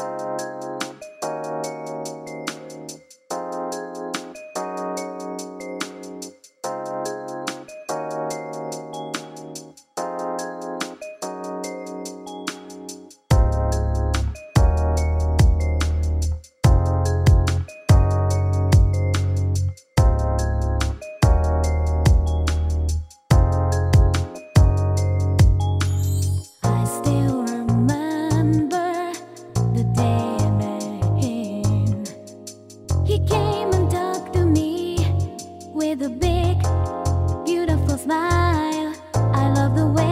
I smile. I love the way